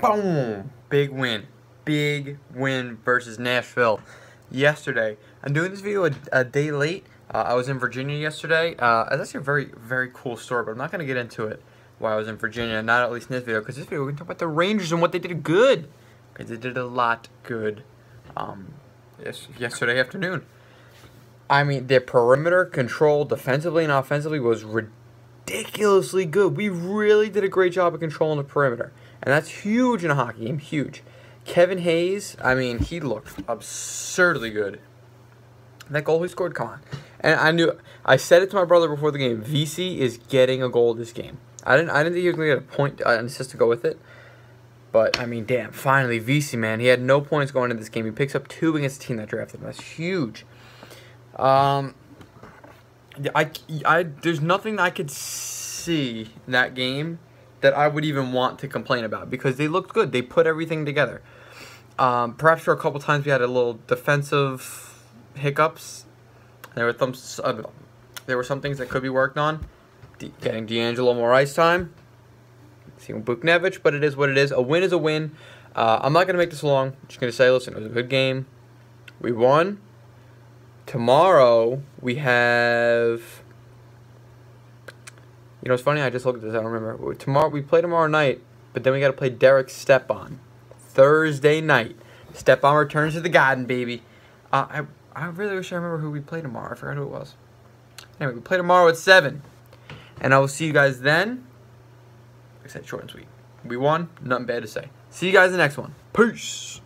Boom! Big win. Big win versus Nashville yesterday. I'm doing this video a, a day late. Uh, I was in Virginia yesterday. Uh, actually a very, very cool story, but I'm not going to get into it while I was in Virginia. Not at least in this video, because this video we're going to talk about the Rangers and what they did good. Because they did a lot good um, yes, yesterday afternoon. I mean, their perimeter control defensively and offensively was ridiculously good. We really did a great job of controlling the perimeter. And that's huge in a hockey game, huge. Kevin Hayes, I mean, he looked absurdly good. That goal he scored, come on. And I knew, I said it to my brother before the game. Vesey is getting a goal this game. I didn't, I didn't think he was going to get a point, uh, an assist to go with it. But, I mean, damn, finally, Vesey, man. He had no points going into this game. He picks up two against a team that drafted him. That's huge. Um, I, I, there's nothing I could see in that game that I would even want to complain about because they looked good. They put everything together. Um, perhaps for a couple times we had a little defensive hiccups. There were some, uh, there were some things that could be worked on. Getting DeAngelo more ice time. Seeing Buchnevich, but it is what it is. A win is a win. Uh, I'm not going to make this long. I'm just going to say, listen, it was a good game. We won. Tomorrow, we have you know, it's funny. I just looked at this. I don't remember. Tomorrow we play tomorrow night, but then we got to play Derek Stepan Thursday night. Stepan returns to the Garden, baby. Uh, I I really wish I remember who we play tomorrow. I forgot who it was. Anyway, we play tomorrow at seven, and I will see you guys then. I said short and sweet. We won. Nothing bad to say. See you guys in the next one. Peace.